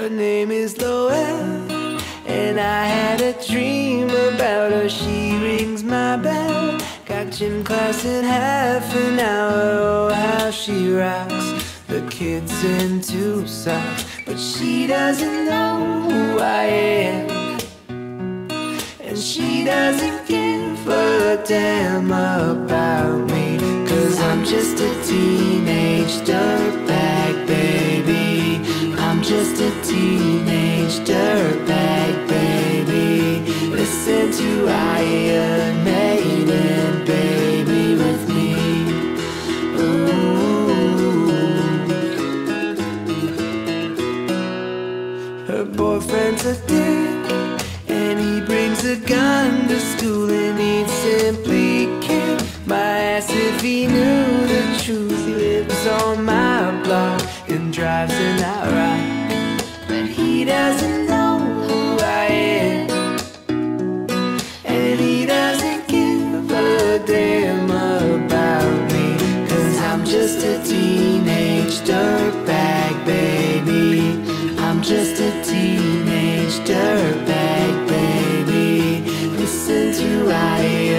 Her name is Lowell, and I had a dream about her. She rings my bell. Got gym class in half an hour. Oh, how she rocks. The kids in two socks, but she doesn't know who I am. And she doesn't give a damn about me. Cause I'm just just a teenage dirtbag, baby. Listen to Iron Maiden, baby, with me. Ooh. Her boyfriend's a dick, and he brings a gun to school, and he'd simply kick my ass if he knew the truth. He lives on my block and drives an outright, he just a teenage dirtbag baby. I'm just a teenage dirtbag baby. Listen to I.